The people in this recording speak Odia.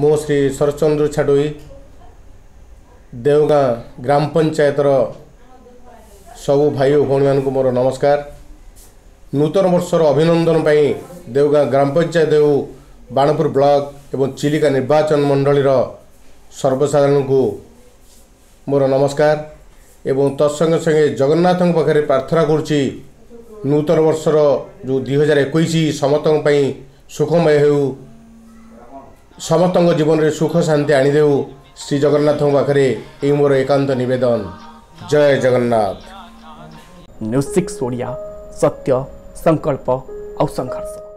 ମୁଁ ଶ୍ରୀ ଶରତଚନ୍ଦ୍ର ଛାଡ଼ୋଇ ଦେଓଗାଁ ଗ୍ରାମ ପଞ୍ଚାୟତର ସବୁ ଭାଇ ଓ ଭଉଣୀମାନଙ୍କୁ ମୋର ନମସ୍କାର। ନୂତନ ବର୍ଷର ଅଭିନନ୍ଦନ ପାଇଁ ଦେଓଗାଁ ଗ୍ରାମ ପଞ୍ଚାୟତ ହେଉ ବାଣପୁର ବ୍ଲକ ଏବଂ ଚିଲିକା ନିର୍ବାଚନ ମଣ୍ଡଳୀର ସର୍ବସାଧାରଣଙ୍କୁ ମୋର ନମସ୍କାର ଏବଂ ତତ୍ସଙ୍ଗେ ସଙ୍ଗେ ଜଗନ୍ନାଥଙ୍କ ପାଖରେ ପ୍ରାର୍ଥନା କରୁଛି ନୂତନ ବର୍ଷର ଯେଉଁ ଦୁଇ ହଜାର ଏକୋଇଶ ସମସ୍ତଙ୍କ ପାଇଁ ସୁଖମୟ ହେଉ ସମସ୍ତଙ୍କ ଜୀବନରେ ସୁଖ ଶାନ୍ତି ଆଣିଦେଉ ଶ୍ରୀ ଜଗନ୍ନାଥଙ୍କ ପାଖରେ ଏହି ମୋର ଏକାନ୍ତ ନିବେଦନ ଜୟ ଜଗନ୍ନାଥ ନ୍ୟୁଜ୍ ସିକ୍ସ ଓଡ଼ିଆ ସତ୍ୟ ସଂକଳ୍ପ ଆଉ ସଂଘର୍ଷ